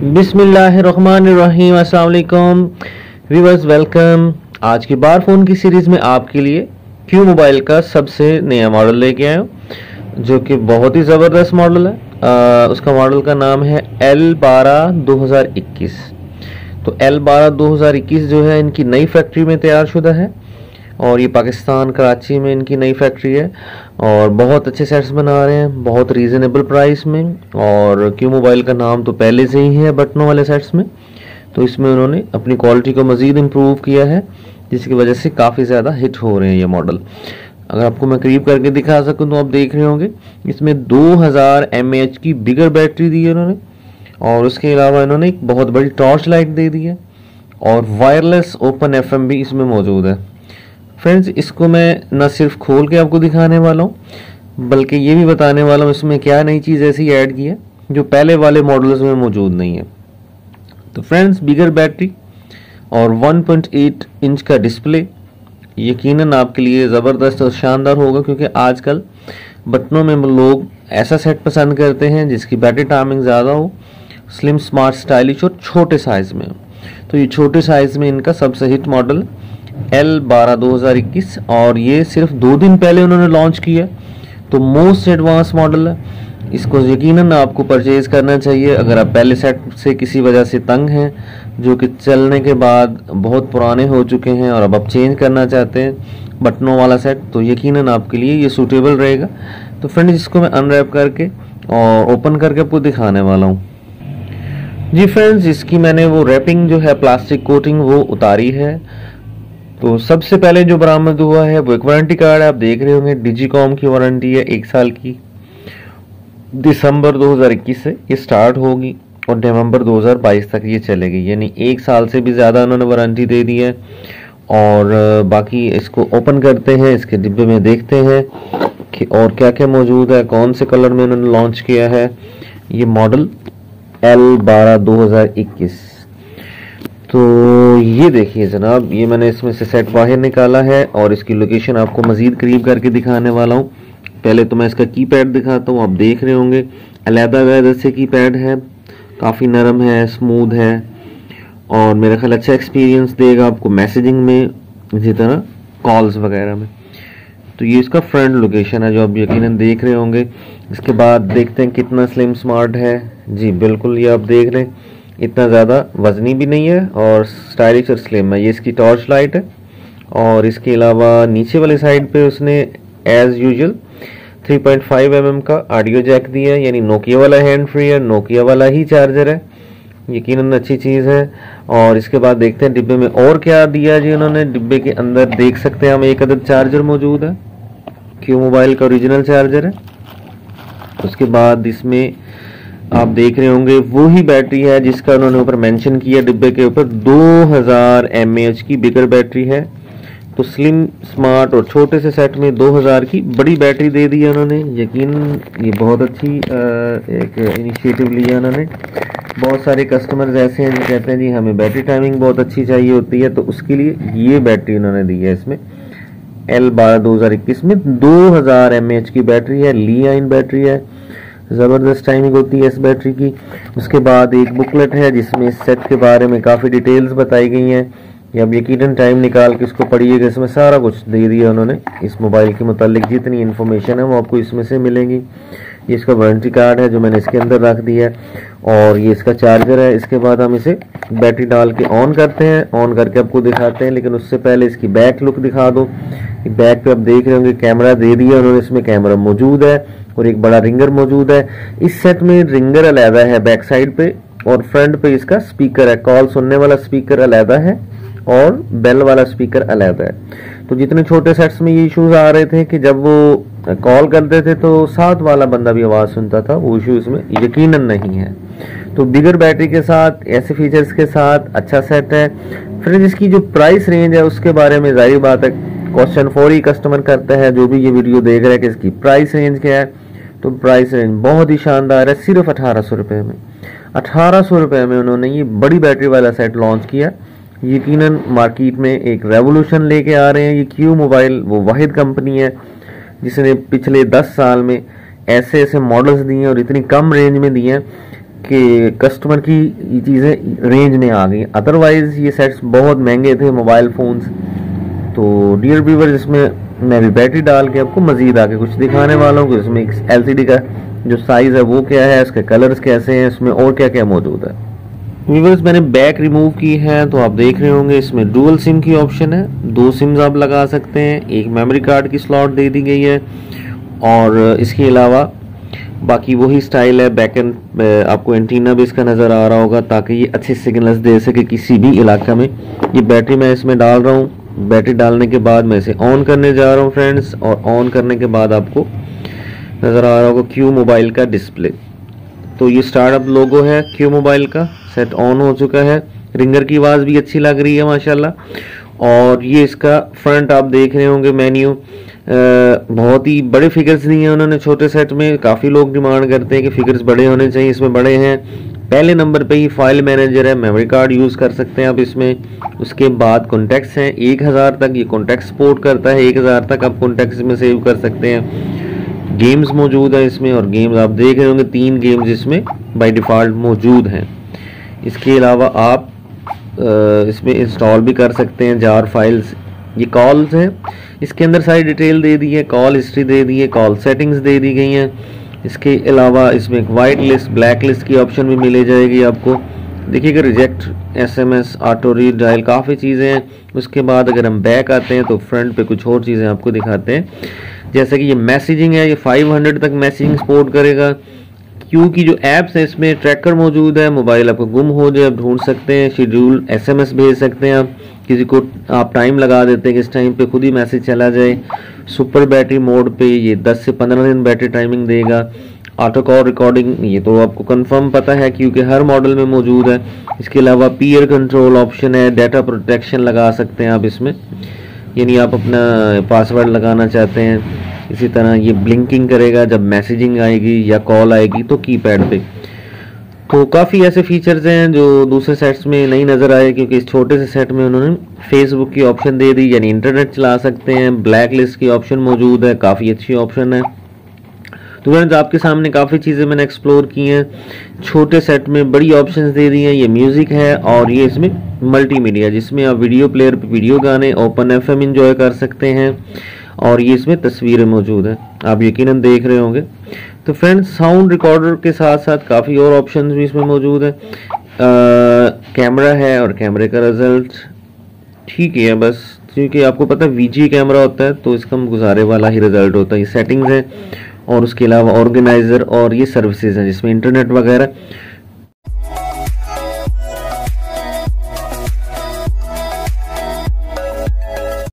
अस्सलाम वालेकुम viewers welcome आज की बार फ़ोन की सीरीज़ में आपके लिए क्यू मोबाइल का सबसे नया मॉडल लेके आया हूँ जो कि बहुत ही ज़बरदस्त मॉडल है। आ, उसका मॉडल का नाम है एल बारह दो हज़ार इक्कीस तो एल बारह दो हज़ार इक्कीस जो है इनकी नई फैक्ट्री में तैयार शुदा है। और ये पाकिस्तान, कराची में इनकी नई फैक्ट्री है और बहुत अच्छे सेट्स बना रहे हैं, बहुत रीज़नेबल प्राइस में और क्यू मोबाइल का नाम तो पहले से ही है बटनों वाले सेट्स में तो इसमें उन्होंने अपनी क्वालिटी को मज़ीद इम्प्रूव किया है, जिसकी वजह से काफ़ी ज़्यादा हिट हो रहे हैं ये मॉडल अगर आपको मैं करीब करके दिखा सकूँ तो आप देख रहे होंगे, इसमें 2000 हज़ार की बिगर बैटरी दी है उन्होंने और उसके अलावा इन्होंने एक बहुत बड़ी टॉर्च लाइट दे दी है और वायरलेस ओपन एफएम भी इसमें मौजूद है। फ्रेंड्स इसको मैं न सिर्फ़ खोल के आपको दिखाने वाला हूँ, बल्कि ये भी बताने वाला हूँ, इसमें क्या नई चीज़ ऐसी ऐड की है, जो पहले वाले मॉडल्स में मौजूद नहीं है। तो फ्रेंड्स बिगर बैटरी और 1.8 इंच का डिस्प्ले यकीनन आपके लिए ज़बरदस्त और शानदार होगा, क्योंकि आजकल बटनों में लोग ऐसा सेट पसंद करते हैं, जिसकी बैटरी टाइमिंग ज़्यादा हो स्लिम स्मार्ट स्टाइलिश और छोटे साइज़ में तो ये छोटे साइज़ में इनका सबसे हिट मॉडल एल बारह दो हज़ार इक्कीस, और ये सिर्फ़ दो दिन पहले उन्होंने लॉन्च किया तो मोस्ट एडवांस मॉडल है। इसको यकीनन आपको परचेज करना चाहिए। अगर आप पहले सेट से किसी वजह से तंग हैं, जो कि चलने के बाद बहुत पुराने हो चुके हैं और अब आप चेंज करना चाहते हैं बटनों वाला सेट तो यकीनन आपके लिए ये सूटेबल रहेगा। तो फ्रेंड्स इसको मैं अनरैप करके और ओपन करके आपको दिखाने वाला हूँ। जी फ्रेंड्स इसकी मैंने वो रैपिंग जो है प्लास्टिक कोटिंग वो उतारी है। तो सबसे पहले जो बरामद हुआ है, वो एक वारंटी कार्ड है, आप देख रहे होंगे, डिजीकॉम की वारंटी है एक साल की। दिसंबर 2021 से ये स्टार्ट होगी और नवंबर 2022 तक ये चलेगी। यानी एक साल से भी ज़्यादा उन्होंने वारंटी दे दी है। और बाकी इसको ओपन करते हैं, इसके डिब्बे में देखते हैं कि और क्या क्या मौजूद है, कौन से कलर में उन्होंने लॉन्च किया है। ये मॉडल एल बारह दो हज़ार इक्कीस। तो ये देखिए जनाब, ये मैंने इसमें से सेट बाहर निकाला है और इसकी लोकेशन आपको मज़ीद करीब करके दिखाने वाला हूँ। पहले तो मैं इसका कीपैड दिखाता हूँ, आप देख रहे होंगे। अलहदा से कीपैड है, काफ़ी नरम है स्मूथ है। और मेरा ख्याल अच्छा एक्सपीरियंस देगा आपको मैसेजिंग में, इसी तरह कॉल्स वगैरह में। तो ये इसका फ्रंट लोकेशन है, जो आप यकीनन देख रहे होंगे। इसके बाद देखते हैं कितना स्लिम स्मार्ट है। जी, बिल्कुल, ये आप देख रहे हैं। इतना ज़्यादा वजनी भी नहीं है और स्टाइलिश और स्लिम है। ये इसकी टॉर्च लाइट है और इसके अलावा नीचे वाले साइड पे उसने एज यूजल 3.5 पॉइंट mm का ऑडियो जैक दिया है, यानी नोकिया वाला हैंड फ्री है नोकिया वाला ही चार्जर है। यकीनन अच्छी चीज़ है। और इसके बाद देखते हैं डिब्बे में और क्या दिया जी उन्होंने। डिब्बे के अंदर देख सकते हैं हम, एक अदद चार्जर मौजूद है। क्यू मोबाइल का ओरिजिनल चार्जर है। उसके बाद इसमें आप देख रहे होंगे, वो ही बैटरी है जिसका उन्होंने ऊपर मेंशन किया डिब्बे के ऊपर। 2000 हज़ार की बिगर बैटरी है। तो स्लिम स्मार्ट और छोटे से सेट में 2000 की बड़ी बैटरी दे दी है उन्होंने। यकीन, ये बहुत अच्छी एक इनिशिएटिव लिया उन्होंने। बहुत सारे कस्टमर्स ऐसे हैं जो कहते हैं, जी, हमें बैटरी टाइमिंग बहुत अच्छी चाहिए होती है। तो उसके लिए ये बैटरी उन्होंने दी है इसमें। एल बारह दो में दो हज़ार की बैटरी है ली आइन बैटरी है। ज़बरदस्त टाइमिंग होती है इस बैटरी की। उसके बाद एक बुकलेट है, जिसमें इस सेट के बारे में काफ़ी डिटेल्स बताई गई हैं। या अब यकीन टाइम निकाल के इसको पढ़िएगा, इसमें सारा कुछ दे दिया उन्होंने। इस मोबाइल के मुतालिक जितनी इन्फॉर्मेशन है, वो आपको इसमें से मिलेंगी। ये इसका वारंटी कार्ड है, जो मैंने इसके अंदर रख दिया है। और ये इसका चार्जर है। इसके बाद हम इसे बैटरी डाल के ऑन करते हैं। ऑन करके आपको दिखाते हैं, लेकिन उससे पहले इसकी बैक लुक दिखा दो। बैक पे आप देख रहे होंगे, कैमरा दे दिया उन्होंने, इसमें कैमरा मौजूद है और एक बड़ा रिंगर मौजूद है। इस सेट में रिंगर अलहदा है बैक साइड पे और फ्रंट पे इसका स्पीकर है। कॉल सुनने वाला स्पीकर अलहदा है और बेल वाला स्पीकर अलहदा है। तो जितने छोटे सेट्स में ये इशूज़ आ रहे थे कि जब वो कॉल करते थे तो साथ वाला बंदा भी आवाज़ सुनता था, वो इशू इसमें यकीनन नहीं है। तो बिगर बैटरी के साथ, ऐसे फीचर्स के साथ अच्छा सेट है। फिर इसकी जो प्राइस रेंज है उसके बारे में ज़ाहिर बात है क्वेश्चन फोर ही कस्टमर करता है, जो भी ये वीडियो देख रहा है कि इसकी प्राइस रेंज क्या है तो प्राइस रेंज बहुत ही शानदार है, सिर्फ़ अठारह सौ रुपये में। अठारह सौ रुपये में उन्होंने ये बड़ी बैटरी वाला सेट लॉन्च किया। यकीनन मार्केट में एक रेवोल्यूशन लेके आ रहे हैं, ये क्यू मोबाइल वो वाहिद कंपनी है, जिसने पिछले दस साल में ऐसे ऐसे मॉडल्स दिए और इतनी कम रेंज में दिए कि कस्टमर की ये चीज़ें रेंज में आ गई। अदरवाइज़ ये सेट्स बहुत महँगे थे मोबाइल फ़ोन्स तो डियर व्यूवर इसमें मैं भी बैटरी डाल के आपको मज़ीद आके कुछ दिखाने वाला हूँ इसमें एल सी का जो साइज़ है वो क्या है, इसके कलर्स कैसे हैं, इसमें और क्या क्या मौजूद है। व्यूवर्स मैंने बैक रिमूव की है तो आप देख रहे होंगे इसमें डुअल सिम की ऑप्शन है। दो सिम्स आप लगा सकते हैं, एक मेमोरी कार्ड की स्लॉट दे दी गई है, और इसके अलावा बाकी वही स्टाइल है बैक एंड आपको एंटीना भी इसका नज़र आ रहा होगा, ताकि ये अच्छे सिग्नल्स दे सके किसी भी इलाका में। ये बैटरी मैं इसमें डाल रहा हूँ। बैटरी डालने के बाद मैं इसे ऑन करने जा रहा हूँ फ्रेंड्स और ऑन करने के बाद आपको नज़र आ रहा होगा क्यू मोबाइल का डिस्प्ले तो ये स्टार्टअप लोगो है क्यू मोबाइल का सेट ऑन हो चुका है. रिंगर की आवाज़ भी अच्छी लग रही है, माशाल्लाह. और ये इसका फ्रंट आप देख रहे होंगे मेन्यू बहुत ही बड़े फिगर्स दिए हैं उन्होंने, छोटे सेट में. काफ़ी लोग डिमांड करते हैं कि फिगर्स बड़े होने चाहिए, इसमें बड़े हैं. पहले नंबर पे ही फ़ाइल मैनेजर है मेमोरी कार्ड यूज़ कर सकते हैं आप इसमें। उसके बाद कॉन्टेक्ट्स हैं, एक हज़ार तक ये कॉन्टेक्ट सपोर्ट करता है, एक हज़ार तक आप कॉन्टेक्ट्स में सेव कर सकते हैं। गेम्स मौजूद है इसमें और गेम्स आप देख रहे होंगे, तीन गेम्स इसमें बाय डिफ़ॉल्ट मौजूद हैं। इसके अलावा आप इसमें इंस्टॉल भी कर सकते हैं जार फाइल्स ये कॉल्स हैं। इसके अंदर सारी डिटेल दे दी है कॉल हिस्ट्री दे दी है कॉल सेटिंग्स दे दी गई हैं। इसके अलावा इसमें एक वाइट लिस्ट ब्लैक लिस्ट की ऑप्शन भी मिले जाएगी आपको। देखिएगा reject SMS auto read dial काफ़ी चीज़ें हैं। उसके बाद अगर हम बैक आते हैं तो फ्रंट पे कुछ और चीज़ें आपको दिखाते हैं। जैसे कि ये मैसेजिंग है, ये 500 तक मैसेजिंग सपोर्ट करेगा। क्योंकि जो ऐप्स हैं, इसमें ट्रैकर मौजूद है मोबाइल आपको गुम हो जाए, आप ढूंढ सकते हैं शेड्यूल एसएमएस भेज सकते हैं आप। किसी को आप टाइम लगा देते हैं कि इस टाइम पे खुद ही मैसेज चला जाए। सुपर बैटरी मोड पे ये 10 से 15 दिन बैटरी टाइमिंग देगा। ऑटो कॉल रिकॉर्डिंग ये तो आपको कंफर्म पता है क्योंकि हर मॉडल में मौजूद है। इसके अलावा पीयर कंट्रोल ऑप्शन है डाटा प्रोटेक्शन लगा सकते हैं आप इसमें। यानी आप अपना पासवर्ड लगाना चाहते हैं। इसी तरह ये ब्लिंकिंग करेगा, जब मैसेजिंग आएगी या कॉल आएगी तो कीपैड पे। तो काफ़ी ऐसे फीचर्स हैं जो दूसरे सेट्स में नहीं नज़र आए, क्योंकि इस छोटे से सेट में उन्होंने फेसबुक की ऑप्शन दे दी, यानी इंटरनेट चला सकते हैं ब्लैक लिस्ट की ऑप्शन मौजूद है, काफ़ी अच्छी ऑप्शन है। तो फ्रेंड्स आपके सामने काफ़ी चीज़ें मैंने एक्सप्लोर की हैं। छोटे सेट में बड़ी ऑप्शंस दे दी हैं, ये म्यूज़िक है, और ये इसमें मल्टीमीडिया जिसमें आप वीडियो प्लेयर पे वीडियो गाने ओपन एफ़ एम इंजॉय कर सकते हैं, और ये इसमें तस्वीरें मौजूद हैं। आप यकीनन देख रहे होंगे। तो फ्रेंड्स साउंड रिकॉर्डर के साथ साथ काफ़ी और ऑप्शन भी इसमें मौजूद हैं। कैमरा है और कैमरे का रिज़ल्ट ठीक है बस। क्योंकि आपको पता है वीजी कैमरा होता है तो इसका गुजारे वाला ही रिज़ल्ट होता है। ये सेटिंग्स है और उसके अलावा ऑर्गेनाइज़र और ये सर्विसेज़ हैं, जिसमें इंटरनेट वगैरह।